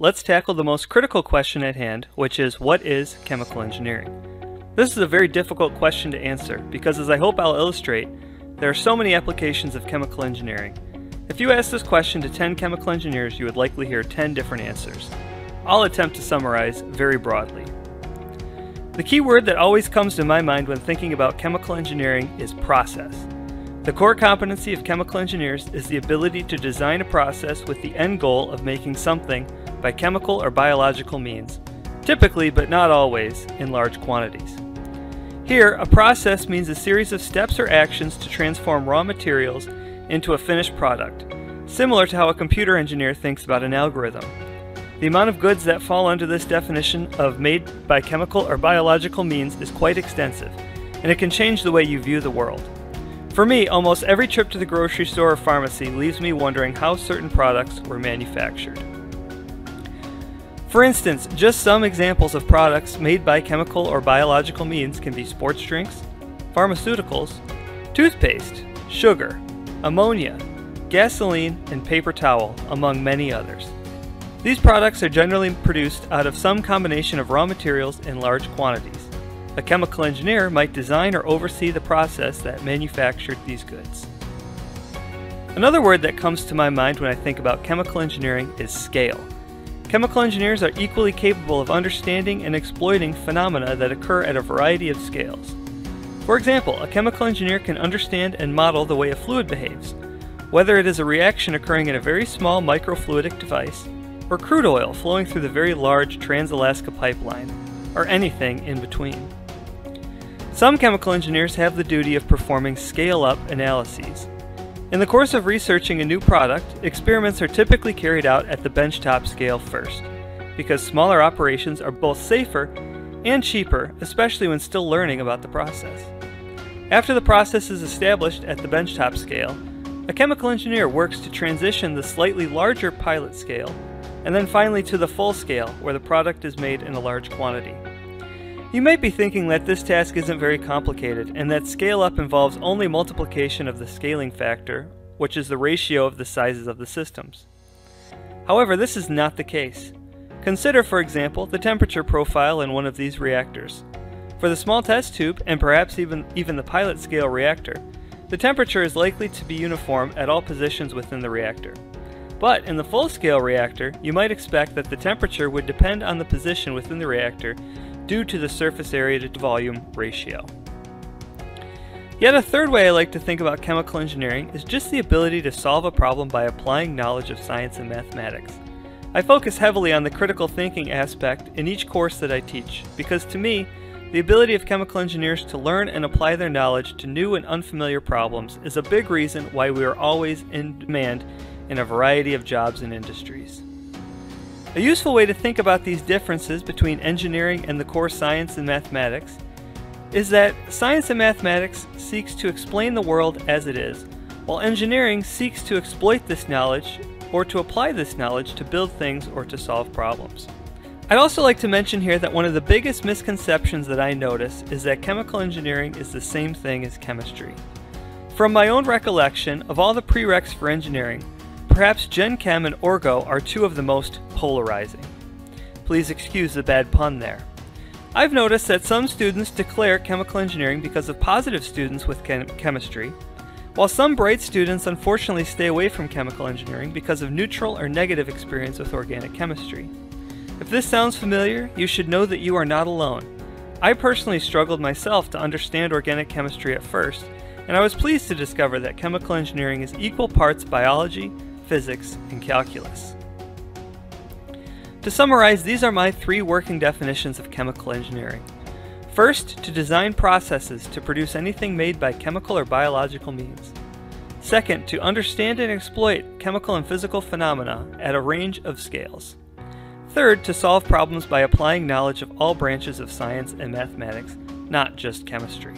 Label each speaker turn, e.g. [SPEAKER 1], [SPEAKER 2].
[SPEAKER 1] let's tackle the most critical question at hand, which is what is chemical engineering? This is a very difficult question to answer because, as I hope I'll illustrate, there are so many applications of chemical engineering. If you ask this question to 10 chemical engineers, you would likely hear 10 different answers. I'll attempt to summarize very broadly. The key word that always comes to my mind when thinking about chemical engineering is process. The core competency of chemical engineers is the ability to design a process with the end goal of making something by chemical or biological means, typically but not always in large quantities. Here, a process means a series of steps or actions to transform raw materials into a finished product, similar to how a computer engineer thinks about an algorithm. The amount of goods that fall under this definition of made by chemical or biological means is quite extensive, and it can change the way you view the world. For me, almost every trip to the grocery store or pharmacy leaves me wondering how certain products were manufactured. For instance, just some examples of products made by chemical or biological means can be sports drinks, pharmaceuticals, toothpaste, sugar, ammonia, gasoline, and paper towel, among many others. These products are generally produced out of some combination of raw materials in large quantities. A chemical engineer might design or oversee the process that manufactured these goods. Another word that comes to my mind when I think about chemical engineering is scale. Chemical engineers are equally capable of understanding and exploiting phenomena that occur at a variety of scales. For example, a chemical engineer can understand and model the way a fluid behaves, whether it is a reaction occurring in a very small microfluidic device or crude oil flowing through the very large Trans-Alaska pipeline, or anything in between. Some chemical engineers have the duty of performing scale-up analyses. In the course of researching a new product, experiments are typically carried out at the benchtop scale first, because smaller operations are both safer and cheaper, especially when still learning about the process. After the process is established at the benchtop scale, a chemical engineer works to transition the slightly larger pilot scale and then finally to the full scale, where the product is made in a large quantity. You might be thinking that this task isn't very complicated, and that scale up involves only multiplication of the scaling factor, which is the ratio of the sizes of the systems. However, this is not the case. Consider, for example, the temperature profile in one of these reactors. For the small test tube, and perhaps even, even the pilot scale reactor, the temperature is likely to be uniform at all positions within the reactor. But in the full-scale reactor, you might expect that the temperature would depend on the position within the reactor due to the surface area to volume ratio. Yet a third way I like to think about chemical engineering is just the ability to solve a problem by applying knowledge of science and mathematics. I focus heavily on the critical thinking aspect in each course that I teach, because to me, the ability of chemical engineers to learn and apply their knowledge to new and unfamiliar problems is a big reason why we are always in demand in a variety of jobs and industries. A useful way to think about these differences between engineering and the core science and mathematics is that science and mathematics seeks to explain the world as it is, while engineering seeks to exploit this knowledge or to apply this knowledge to build things or to solve problems. I'd also like to mention here that one of the biggest misconceptions that I notice is that chemical engineering is the same thing as chemistry. From my own recollection of all the prereqs for engineering, Perhaps Gen Chem and Orgo are two of the most polarizing. Please excuse the bad pun there. I've noticed that some students declare chemical engineering because of positive students with chem chemistry, while some bright students unfortunately stay away from chemical engineering because of neutral or negative experience with organic chemistry. If this sounds familiar, you should know that you are not alone. I personally struggled myself to understand organic chemistry at first, and I was pleased to discover that chemical engineering is equal parts biology, physics, and calculus. To summarize, these are my three working definitions of chemical engineering. First, to design processes to produce anything made by chemical or biological means. Second, to understand and exploit chemical and physical phenomena at a range of scales. Third, to solve problems by applying knowledge of all branches of science and mathematics, not just chemistry.